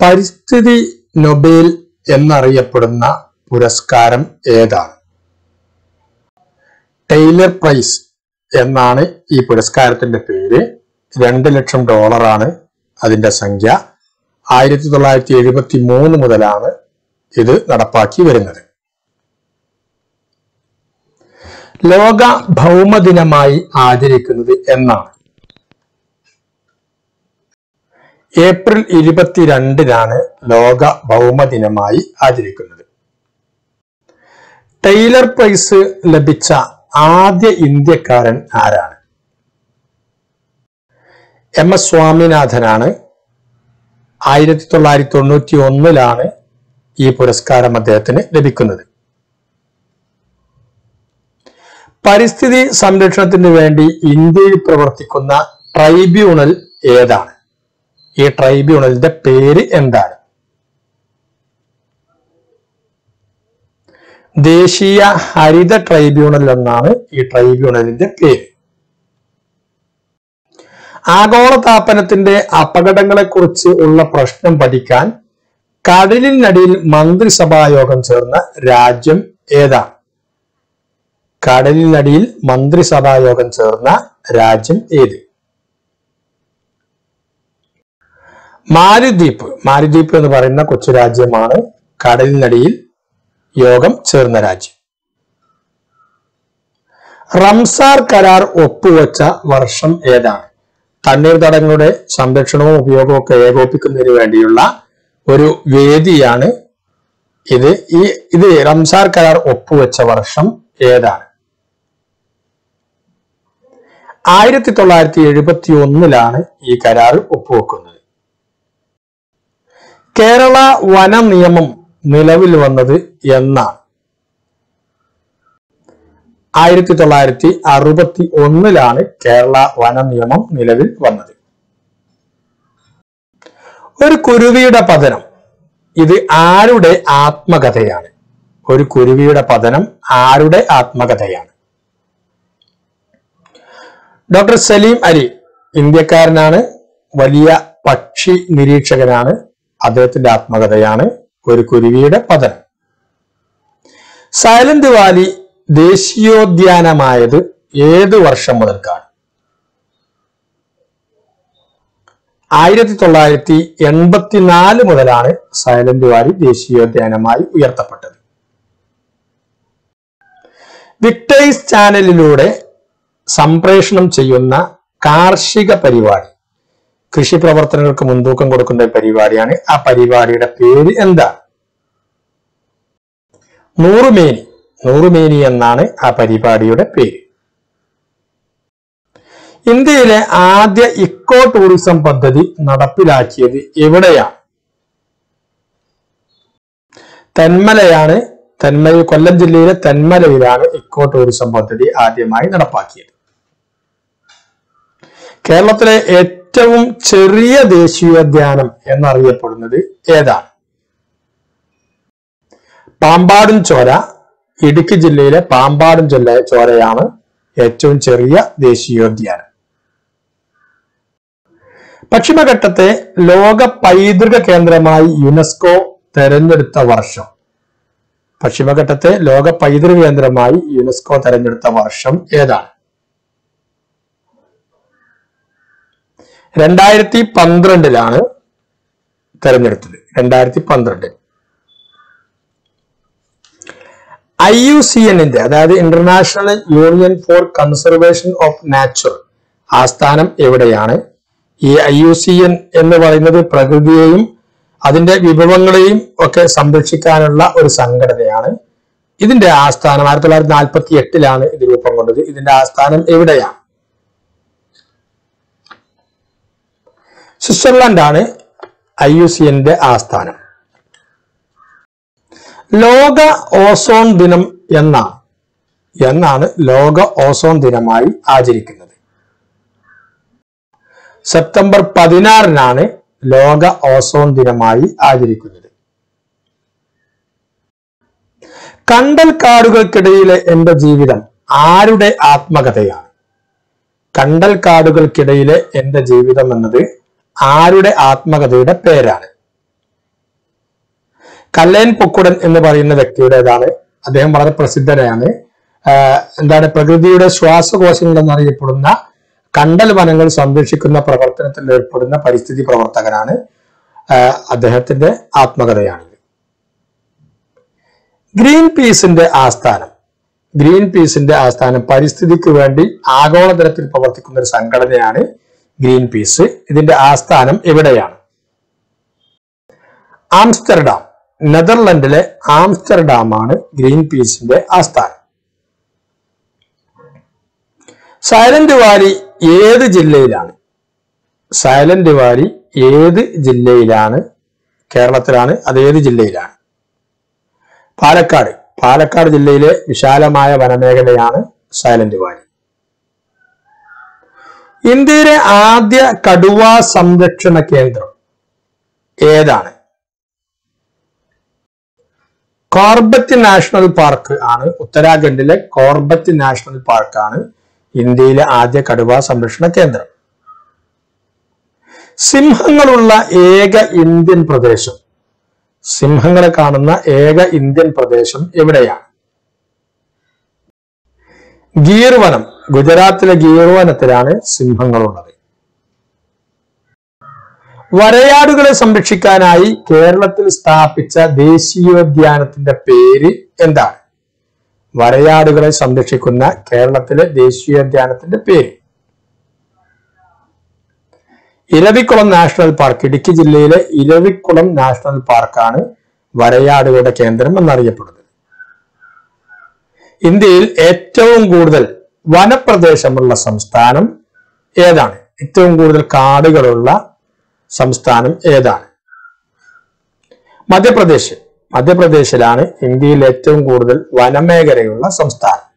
പരിസ്ഥിതി നൊബേൽ എന്നറിയപ്പെടുന്ന പുരസ്കാരം ഏതാണ്? ടൈലർ പ്രൈസ് എന്നാണ് ഈ പുരസ്കാരത്തിന്റെ പേര്. രണ്ട് ലക്ഷം ഡോളറാണ് അതിന്റെ സംഖ്യ. ആയിരത്തി തൊള്ളായിരത്തി എഴുപത്തി മൂന്ന് മുതലാണ് ഇത് നടപ്പാക്കി വരുന്നത്. ലോക ഭൗമദിനമായി ആചരിക്കുന്നത് എന്നാണ്. ഏപ്രിൽ ഇരുപത്തിരണ്ടിനാണ് ലോക ഭൗമദിനമായി ആചരിക്കുന്നത്. ടൈലർ പ്രൈസ് ലഭിച്ച ആദ്യ ഇന്ത്യക്കാരൻ ആരാണ്? എം എസ് സ്വാമിനാഥനാണ്. ആയിരത്തി തൊള്ളായിരത്തി തൊണ്ണൂറ്റി ഒന്നിലാണ് ഈ പുരസ്കാരം അദ്ദേഹത്തിന് ലഭിക്കുന്നത്. പരിസ്ഥിതി സംരക്ഷണത്തിന് വേണ്ടി ഇന്ത്യയിൽ പ്രവർത്തിക്കുന്ന ട്രൈബ്യൂണൽ ഏതാണ്? ഈ ട്രൈബ്യൂണലിന്റെ പേര് എന്താണ്? ദേശീയ ഹരിത ട്രൈബ്യൂണൽ എന്നാണ് ഈ ട്രൈബ്യൂണലിന്റെ പേര്. ആഗോള ആഗോളതാപനത്തിന്റെ അപകടങ്ങളെക്കുറിച്ച് ഉള്ള പ്രശ്നം പഠിക്കാൻ കടലിനടിയിൽ മന്ത്രിസഭായോഗം ചേർന്ന രാജ്യം ഏതാണ്? കടലിനടിയിൽ മന്ത്രിസഭായോഗം ചേർന്ന രാജ്യം ഏത്? മാലിദ്വീപ്. മാലിദ്വീപ് എന്ന് പറയുന്ന കൊച്ചു രാജ്യമാണ് കടലിനടിയിൽ യോഗം ചേർന്ന രാജ്യം. റംസാർ കരാർ ഒപ്പുവച്ച വർഷം ഏതാണ്? തണ്ണീർത്തടങ്ങളുടെ സംരക്ഷണവും ഉപയോഗവും ഒക്കെ ഏകോപിക്കുന്നതിന് വേണ്ടിയുള്ള ഒരു വേദിയാണ് ഇത്. ഈ ഇത് റംസാർ കരാർ ഒപ്പുവെച്ച വർഷം ഏതാണ്? ആയിരത്തി തൊള്ളായിരത്തി എഴുപത്തി ഒന്നിലാണ് ഈ കരാർ ഒപ്പുവെക്കുന്നത്. കേരള വന നിയമം നിലവിൽ വന്നത് എന്നാണ്. ആയിരത്തി തൊള്ളായിരത്തി അറുപത്തി ഒന്നിലാണ് കേരള വന നിയമം നിലവിൽ വന്നത്. ഒരു കുരുവിയുടെ പതനം ഇത് ആരുടെ ആത്മകഥയാണ്? ഒരു കുരുവിയുടെ പതനം ആരുടെ ആത്മകഥയാണ്? ഡോക്ടർ സലീം അലി ഇന്ത്യക്കാരനാണ് വലിയ പക്ഷി നിരീക്ഷകനാണ് അദ്ദേഹത്തിന്റെ ആത്മകഥയാണ് ഒരു കുരുവിയുടെ പതനം. സൈലന്റ് വാലി ദേശീയോദ്യാനമായത് ഏത് വർഷം മുതൽക്കാണ്? ആയിരത്തി തൊള്ളായിരത്തി എൺപത്തിനാല് മുതലാണ് സൈലന്റ് വാലി ദേശീയോദ്യാനമായി ഉയർത്തപ്പെട്ടത്. വിക്ടേഴ്സ് ചാനലിലൂടെ സംപ്രേഷണം ചെയ്യുന്ന കാർഷിക പരിപാടി. കൃഷി പ്രവർത്തനങ്ങൾക്ക് മുൻതൂക്കം കൊടുക്കുന്ന പരിപാടിയാണ്. ആ പരിപാടിയുടെ പേര് എന്താണ് നൂറുമേനി. നൂറുമേനി എന്നാണ് ആ പരിപാടിയുടെ പേര്. ഇന്ത്യയിലെ ആദ്യ ഇക്കോ ടൂറിസം പദ്ധതി നടപ്പിലാക്കിയത് എവിടെയാണ് തെന്മലയാണ്. തെന്മല കൊല്ലം ജില്ലയിലെ തെന്മലയിലാണ് ഇക്കോ ടൂറിസം പദ്ധതി ആദ്യമായി നടപ്പാക്കിയത്. കേരളത്തിലെ ഏറ്റവും ചെറിയ ദേശീയോദ്യാനം എന്നറിയപ്പെടുന്നത് ഏതാണ്? പാമ്പാടും ചോര. ഇടുക്കി ജില്ലയിലെ പാമ്പാടും ജില്ല ചോരയാണ് ഏറ്റവും ചെറിയ ദേശീയോദ്യാനം പശ്ചിമഘട്ടത്തെ ലോക പൈതൃക കേന്ദ്രമായി യുനെസ്കോ തെരഞ്ഞെടുത്ത വർഷം. പശ്ചിമഘട്ടത്തെ ലോക പൈതൃക കേന്ദ്രമായി യുനെസ്കോ തെരഞ്ഞെടുത്ത വർഷം ഏതാണ്? രണ്ടായിരത്തി പന്ത്രണ്ടിലാണ് തെരഞ്ഞെടുത്തത്. രണ്ടായിരത്തി പന്ത്രണ്ടിൽ ഐ യു സി എന്നിന്റെ അതായത് international union for conservation of natural ആസ്ഥാനം എവിടെയാണ്? ഈ ഐ യു സി എൻ എന്ന് പറയുന്നത് പ്രകൃതിയെയും അതിന്റെ വിഭവങ്ങളെയും ഒക്കെ സംരക്ഷിക്കാനുള്ള ഒരു സംഘടനയാണ്. ഇതിന്റെ ആസ്ഥാനം ആയിരത്തി തൊള്ളായിരത്തി നാൽപ്പത്തി എട്ടിലാണ് ഇത് രൂപം കൊണ്ടത്. ഇതിന്റെ ആസ്ഥാനം എവിടെയാണ്? സ്വിറ്റ്സർലൻഡാണ് ഐ യു സി എന്റെ ആസ്ഥാനം. ലോക ഓസോൺ ദിനം എന്ന എന്നാണ് ലോക ഓസോൺ ദിനമായി ആചരിക്കുന്നത്. സെപ്റ്റംബർ പതിനാറിനാണ് ലോക ഓസോൺ ദിനമായി ആചരിക്കുന്നത്. കണ്ടൽ കാടുകൾക്കിടയിലെ എന്റെ ജീവിതം ആരുടെ ആത്മകഥയാണ്? കണ്ടൽ കാടുകൾക്കിടയിലെ എന്റെ ജീവിതം എന്നത് ആരുടെ ആത്മകഥയുടെ പേരാണ്? കല്ലയൻ പൊക്കുടൻ എന്ന് പറയുന്ന വ്യക്തിയുടേതാണ്. അദ്ദേഹം വളരെ പ്രസിദ്ധനാണ്. എന്താണ് പ്രകൃതിയുടെ ശ്വാസകോശങ്ങൾ എന്നറിയപ്പെടുന്ന കണ്ടൽ വനങ്ങൾ സംരക്ഷിക്കുന്ന പ്രവർത്തനത്തിൽ ഏർപ്പെടുന്ന പരിസ്ഥിതി പ്രവർത്തകനാണ് അദ്ദേഹത്തിന്റെ ആത്മകഥയാണിത്. ഗ്രീൻ പീസിന്റെ ആസ്ഥാനം. ഗ്രീൻ പീസിന്റെ ആസ്ഥാനം പരിസ്ഥിതിക്ക് വേണ്ടി ആഗോളതലത്തിൽ പ്രവർത്തിക്കുന്ന ഒരു സംഘടനയാണ് ഗ്രീൻ പീസ്. ഇതിന്റെ ആസ്ഥാനം എവിടെയാണ് ആംസ്റ്റർഡാം. നെതർലൻഡിലെ ആംസ്റ്റർഡാമാണ് ഗ്രീൻ പീസിന്റെ ആസ്ഥാനം. സൈലന്റ് വാലി ഏത് ജില്ലയിലാണ്? സൈലന്റ് വാലി ഏത് ജില്ലയിലാണ്? കേരളത്തിലാണ്. അത് ഏത് ജില്ലയിലാണ്? പാലക്കാട്. പാലക്കാട് ജില്ലയിലെ വിശാലമായ വനമേഖലയാണ് സൈലന്റ് വാലി. ഇന്ത്യയിലെ ആദ്യ കടുവ സംരക്ഷണ കേന്ദ്രം ഏതാണ്? കോർബത്ത് നാഷണൽ പാർക്ക് ആണ്. ഉത്തരാഖണ്ഡിലെ കോർബത്ത് നാഷണൽ പാർക്കാണ് ഇന്ത്യയിലെ ആദ്യ കടുവ സംരക്ഷണ കേന്ദ്രം. സിംഹങ്ങളുള്ള ഏക ഇന്ത്യൻ പ്രദേശം. സിംഹങ്ങളെ കാണുന്ന ഏക ഇന്ത്യൻ പ്രദേശം എവിടെയാണ്? ഗീർ വനം ഗുജറാത്തിലെ ഗീർവനത്തിലാണ് സിംഹങ്ങളുള്ളത്. വരയാടുകളെ സംരക്ഷിക്കാനായി കേരളത്തിൽ സ്ഥാപിച്ച ദേശീയോദ്യാനത്തിന്റെ പേര് എന്താണ്? വരയാടുകളെ സംരക്ഷിക്കുന്ന കേരളത്തിലെ ദേശീയോദ്യാനത്തിന്റെ പേര്. ഇരവിക്കുളം നാഷണൽ പാർക്ക് ഇടുക്കി ജില്ലയിലെ ഇരവിക്കുളം നാഷണൽ പാർക്കാണ് വരയാടുകളുടെ കേന്ദ്രം എന്നറിയപ്പെടുന്നത്. ഇന്ത്യയിൽ ഏറ്റവും കൂടുതൽ വനപ്രദേശമുള്ള സംസ്ഥാനം ഏതാണ്? ഏറ്റവും കൂടുതൽ കാടുകളുള്ള സംസ്ഥാനം ഏതാണ്? മധ്യപ്രദേശ്. മധ്യപ്രദേശിലാണ് ഇന്ത്യയിൽ ഏറ്റവും കൂടുതൽ വനമേഖലയുള്ള സംസ്ഥാനം.